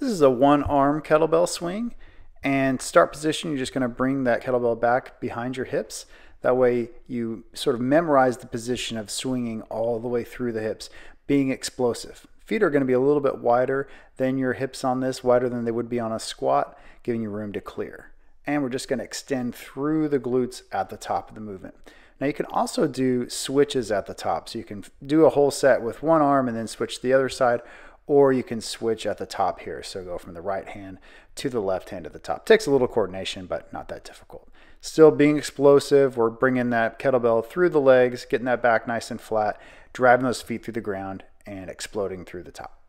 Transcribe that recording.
This is a one arm kettlebell swing. And start position, you're just going to bring that kettlebell back behind your hips. That way you sort of memorize the position of swinging all the way through the hips, being explosive. Feet are going to be a little bit wider than your hips on this, wider than they would be on a squat, giving you room to clear. And we're just going to extend through the glutes at the top of the movement. Now you can also do switches at the top. So you can do a whole set with one arm and then switch to the other side, or you can switch at the top here. So go from the right hand to the left hand at the top. Takes a little coordination, but not that difficult. Still being explosive, we're bringing that kettlebell through the legs, getting that back nice and flat, driving those feet through the ground, and exploding through the top.